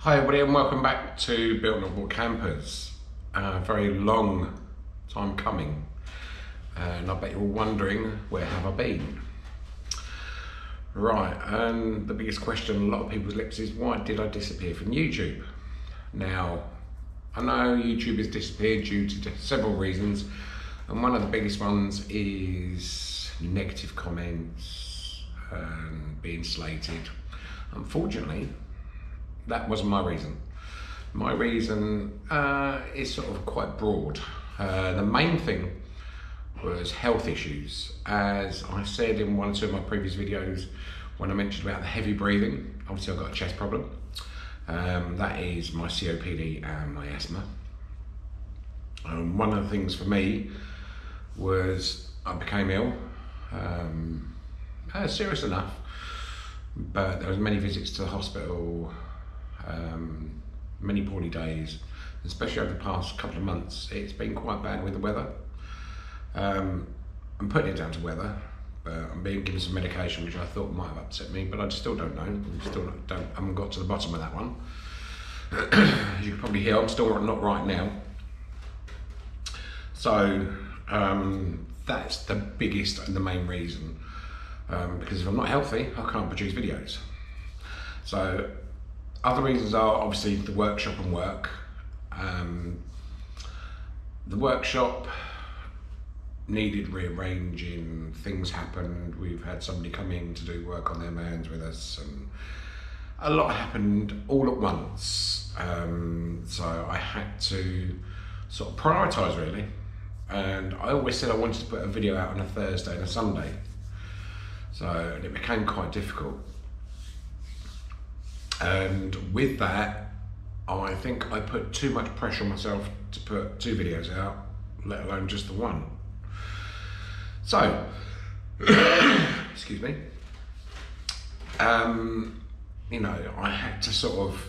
Hi everybody and welcome back to Built Bought Campers. A very long time coming uh, and I bet you're all wondering where have I been? Right, and the biggest question on a lot of people's lips is why did I disappear from YouTube? Now, I know YouTube has disappeared due to several reasons and one of the biggest ones is negative comments and being slated. Unfortunately, that wasn't my reason. My reason uh, is sort of quite broad. Uh, the main thing was health issues. As I said in one or two of my previous videos, when I mentioned about the heavy breathing, obviously I've got a chest problem. Um, that is my COPD and my asthma. Um, one of the things for me was I became ill, um, uh, serious enough, but there was many visits to the hospital, um, many poorly days, especially over the past couple of months. It's been quite bad with the weather. Um, I'm putting it down to weather, but I'm being given some medication which I thought might have upset me, but I still don't know. I'm still not, don't, haven't got to the bottom of that one. As you can probably hear, I'm still not right now. So um, that's the biggest and the main reason. Um, because if I'm not healthy, I can't produce videos. So other reasons are obviously the workshop and work. Um, the workshop needed rearranging, things happened, we've had somebody come in to do work on their vans with us and a lot happened all at once. Um, so I had to sort of prioritise really. And I always said I wanted to put a video out on a Thursday and a Sunday. So it became quite difficult. And with that, I think I put too much pressure on myself to put two videos out, let alone just the one. So, excuse me. Um, you know, I had to sort of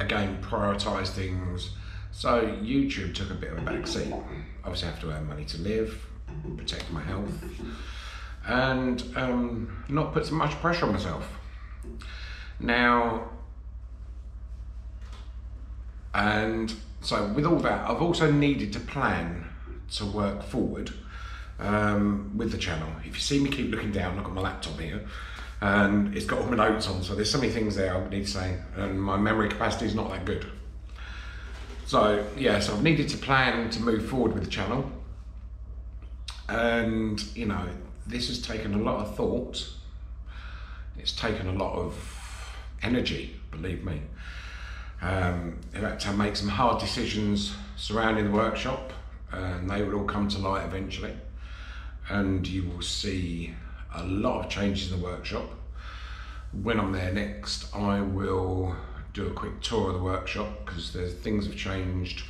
again prioritize things. So YouTube took a bit of a backseat. Obviously, I have to earn money to live, protect my health, and um, not put so much pressure on myself. Now, and so with all that, I've also needed to plan to work forward um, with the channel. If you see me keep looking down, I've got my laptop here, and it's got all my notes on, so there's so many things there I need to say, and my memory capacity is not that good. So yeah, so I've needed to plan to move forward with the channel, and you know, this has taken a lot of thought. It's taken a lot of energy, believe me. Um, had to make some hard decisions surrounding the workshop and they will all come to light eventually. And you will see a lot of changes in the workshop. When I'm there next, I will do a quick tour of the workshop because there's things have changed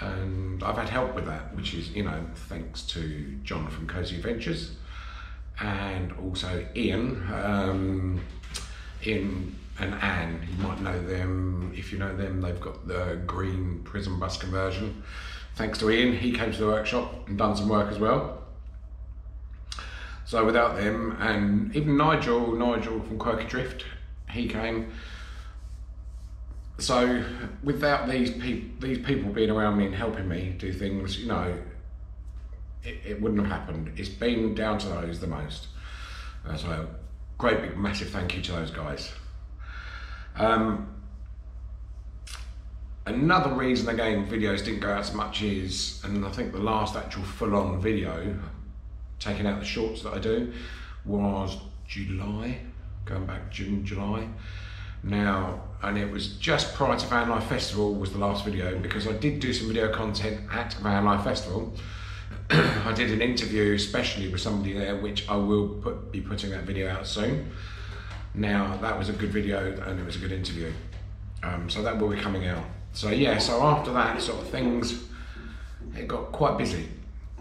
and I've had help with that, which is, you know, thanks to John from Cozy Adventures and also Ian. Um, Ian and Anne. You might know them. If you know them, they've got the green prison bus conversion. Thanks to Ian, he came to the workshop and done some work as well. So without them, and even Nigel, Nigel from Quirky Drift, he came. So without these people, these people being around me and helping me do things, you know, it, it wouldn't have happened. It's been down to those the most. Uh, so great big massive thank you to those guys. Um, another reason again videos didn't go out as much is, and I think the last actual full-on video, taking out the shorts that I do, was July, going back June, July. Now, and it was just prior to Van Life Festival was the last video because I did do some video content at Van Life Festival. I did an interview especially with somebody there, which I will put, be putting that video out soon. Now that was a good video and it was a good interview. Um, so that will be coming out. So yeah, so after that sort of things, it got quite busy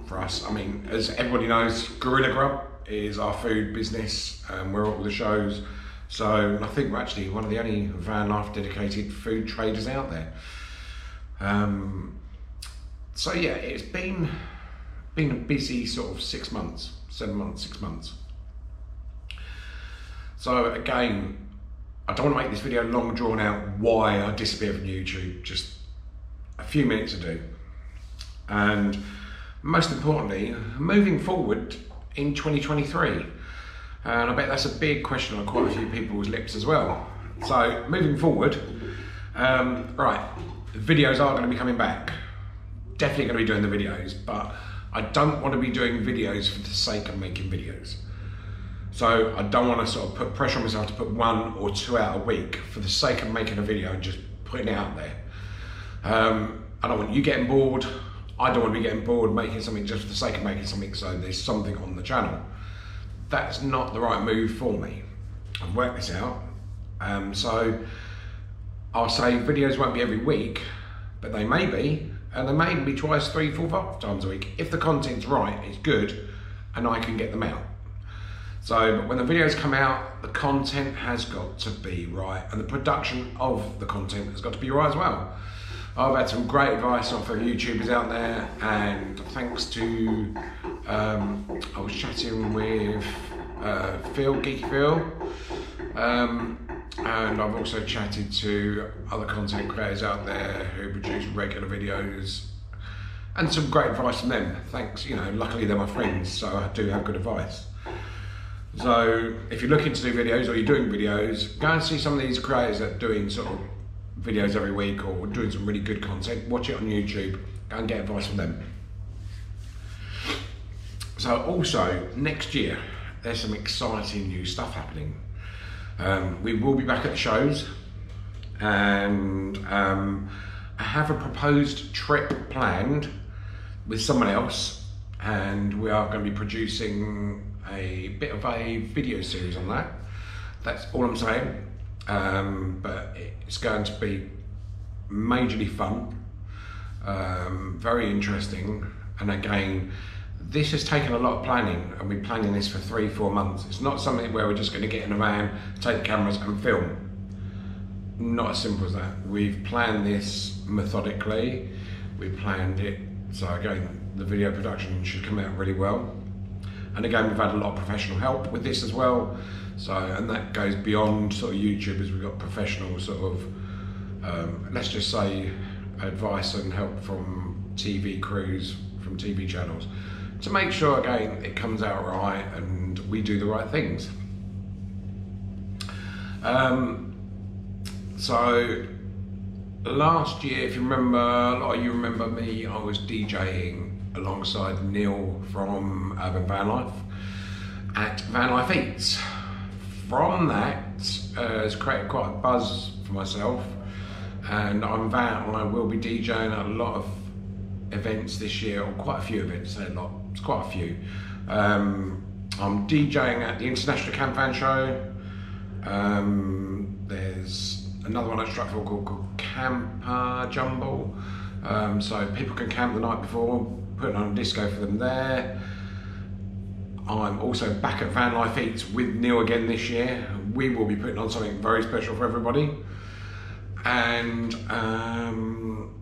for us. I mean, as everybody knows, Gorilla Grub is our food business. Um, we're all the shows. So I think we're actually one of the only van life dedicated food traders out there. Um, so yeah, it's been been a busy sort of six months, seven months, six months. So again, I don't want to make this video long drawn out why I disappeared from YouTube, just a few minutes to do. And most importantly, moving forward in 2023. And I bet that's a big question on quite a few people's lips as well. So moving forward, um, right, the videos are going to be coming back. Definitely going to be doing the videos, but I don't want to be doing videos for the sake of making videos. So I don't want to sort of put pressure on myself to put one or two out a week for the sake of making a video and just putting it out there. Um, I don't want you getting bored. I don't want to be getting bored making something just for the sake of making something so there's something on the channel. That's not the right move for me. I've worked this out. Um, so I'll say videos won't be every week, but they may be, and they may be twice, three, four, five times a week. If the content's right, it's good, and I can get them out. So when the videos come out, the content has got to be right and the production of the content has got to be right as well. I've had some great advice off of YouTubers out there and thanks to, um, I was chatting with uh, Phil, Geeky Phil, um, and I've also chatted to other content creators out there who produce regular videos and some great advice from them. Thanks, you know, luckily they're my friends, so I do have good advice. So if you're looking to do videos or you're doing videos, go and see some of these creators that are doing sort of videos every week or doing some really good content. Watch it on YouTube. Go and get advice from them. So also next year, there's some exciting new stuff happening. Um, we will be back at the shows, and um, I have a proposed trip planned with someone else, and we are going to be producing a bit of a video series on that. That's all I'm saying. Um, but it's going to be majorly fun, um, very interesting, and again, this has taken a lot of planning, and we're planning this for three, four months. It's not something where we're just going to get in a van, take cameras, and film. Not as simple as that. We've planned this methodically. We planned it so again, the video production should come out really well. And again, we've had a lot of professional help with this as well. So, and that goes beyond sort of YouTubers. We've got professional sort of, um, let's just say, advice and help from TV crews, from TV channels, to make sure again it comes out right and we do the right things. Um, so last year, if you remember, a lot of you remember me, I was DJing alongside Neil from Urban Van Life at Van Life Eats. From that, uh, it's created quite a buzz for myself, and I'm Van, and I will be DJing at a lot of events this year, or quite a few events, lot, it's quite a few. Um, I'm DJing at the International Camp Van Show. Um, there's another one at Stratford called, called Camper Jumble. Um, so people can camp the night before, putting on a disco for them there. I'm also back at Van Life Eats with Neil again this year. We will be putting on something very special for everybody. And um,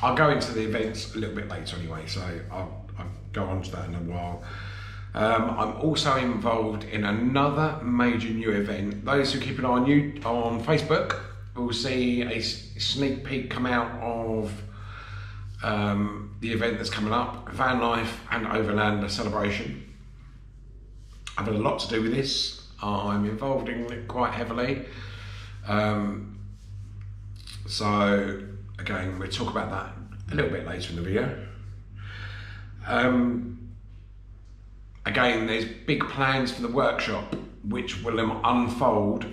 I'll go into the events a little bit later anyway, so I'll, I'll go on to that in a while. Um, I'm also involved in another major new event. Those who keep an eye on you on Facebook will see a sneak peek come out of um, the event that's coming up, Van Life and Overlander celebration. I've had a lot to do with this. I'm involved in it quite heavily. Um, so again, we'll talk about that a little bit later in the video. Um, again, there's big plans for the workshop, which will unfold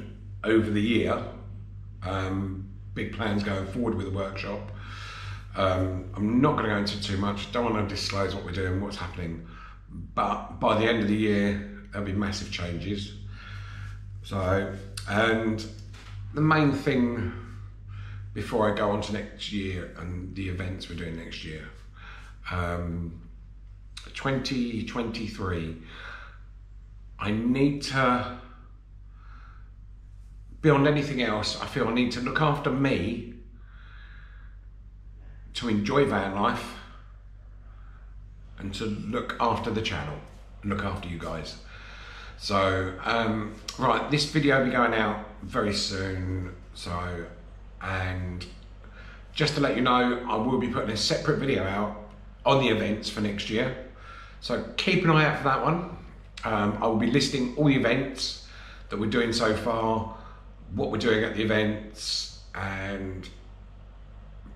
over the year. Um, big plans going forward with the workshop. Um, I'm not going to go into too much. Don't want to disclose what we're doing, what's happening. But by the end of the year, there'll be massive changes. So, and the main thing before I go on to next year and the events we're doing next year, um, 2023, I need to, beyond anything else, I feel I need to look after me to enjoy van life and to look after the channel and look after you guys. So, um, right, this video will be going out very soon. So, and just to let you know, I will be putting a separate video out on the events for next year. So keep an eye out for that one. Um, I will be listing all the events that we're doing so far, what we're doing at the events, and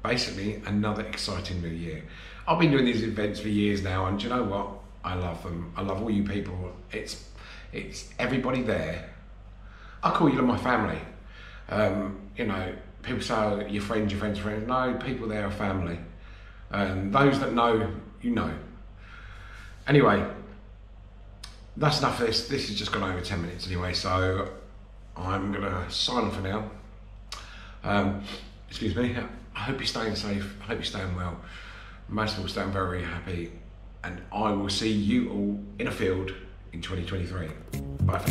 basically another exciting new year. I've been doing these events for years now, and you know what? I love them. I love all you people. It's it's everybody there. I call you my family. Um, you know, people say oh, your friends, your friends, friends. No, people there are family. And those that know, you know. Anyway, that's enough of this. This has just gone over 10 minutes anyway, so I'm going to sign off for now. Um, excuse me. I hope you're staying safe. I hope you're staying well. Most of all, staying very, very happy. And I will see you all in a field in 2023. Bye for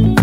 now.